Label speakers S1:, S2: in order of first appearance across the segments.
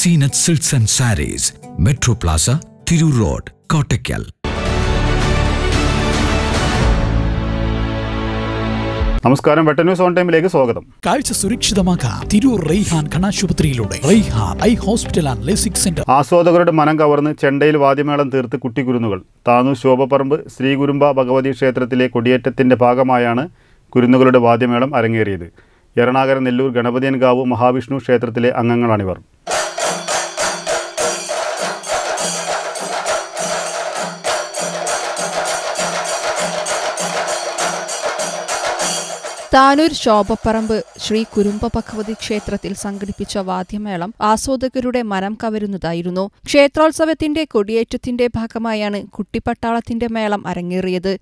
S1: Zeenath silks and sarees metro plaza Tirur road Kottakkal.
S2: നമസ്കാരം വെട്ട news on ടൈമിലേക്ക് സ്വാഗതം.
S3: കാഴ്ച സുരക്ഷിതമാക്കാം Tirur Raihan കണാശുപത്രിയിലൂടെ Raihan eye hospital and lasik centre.
S2: ആസ്വാദകരുടെ മനം കവർന്ന് ചെണ്ടയിൽ വാദ്യമേളം തീർത്ത് കുട്ടിക്കുരുന്നുകൾ. താനൂർ ശോഭപ്പറമ്പ് ശ്രീകുരുമ്പ ഭഗവതി ക്ഷേത്രത്തിലെ കൊടിയേറ്റത്തിന്റെ ഭാഗമായാണ് കുരുന്നുകളുടെ വാദ്യമേളം അരങ്ങേറിയത്. എറണാകുളം നെല്ലൂർ ഗണപതിയൻകാവ് മഹാവിഷ്ണു ക്ഷേത്രത്തിലെ അംഗങ്ങളാണിവർ.
S4: താനൂർ ശോഭപ്പറമ്പ് ശ്രീ കുരുമ്പ ഭഗവതി ക്ഷേത്രത്തിൽ സംഘടിപ്പിച്ച വാദ്യമേളം ആസ്വാദകരുടെ മനം കവരുന്നതായിരുന്നു. ക്ഷേത്രോത്സവത്തിന്റെ കൊടിയേറ്റത്തിന്റെ ഭാഗമായാണ് കുട്ടിപ്പട്ടാളത്തിന്റെ മേളം അരങ്ങേറിയത്.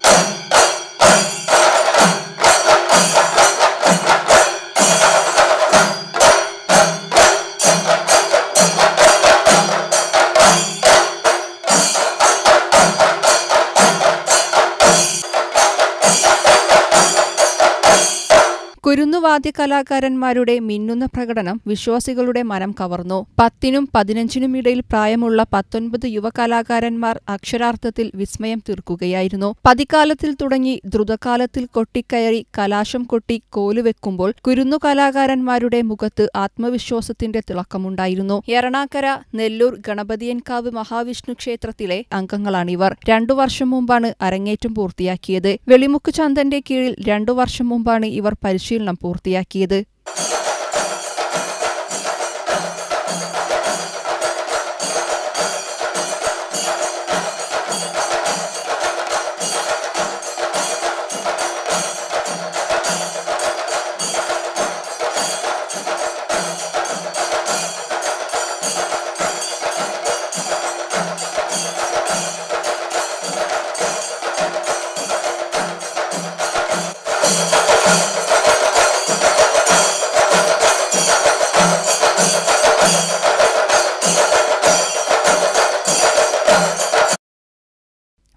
S4: കുരുന്നുവാദ്യ കലാകാരന്മാരുടെ മിന്നുന്ന പ്രകടനം വിശ്വാസികളുടെ മനം കവർന്നു. പത്തിനും പതിനഞ്ചിനും ഇടയിൽ പ്രായമുള്ള പത്തൊൻപത് യുവകലാകാരന്മാർ അക്ഷരാർത്ഥത്തിൽ വിസ്മയം തീർക്കുകയായിരുന്നു. പതികാലത്തിൽ തുടങ്ങി ദ്രുതകാലത്തിൽ കൊട്ടിക്കയറി കലാശം കൊട്ടി കോലുവെക്കുമ്പോൾ കുരുന്നു കലാകാരന്മാരുടെ മുഖത്ത് ആത്മവിശ്വാസത്തിന്റെ തിളക്കമുണ്ടായിരുന്നു. എറണാകര നെല്ലൂർ ഗണപതിയൻകാവ് മഹാവിഷ്ണു ക്ഷേത്രത്തിലെ അംഗങ്ങളാണിവർ. രണ്ടു വർഷം മുമ്പാണ് അരങ്ങേറ്റം പൂർത്തിയാക്കിയത്. വെളിമുക്ക് ചന്ദന്റെ കീഴിൽ രണ്ടു വർഷം മുമ്പാണ് ഇവർ പരിശീലനം പൂർത്തിയാക്കിയത്.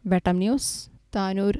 S4: ബെട്ടം ന്യൂസ് താനൂർ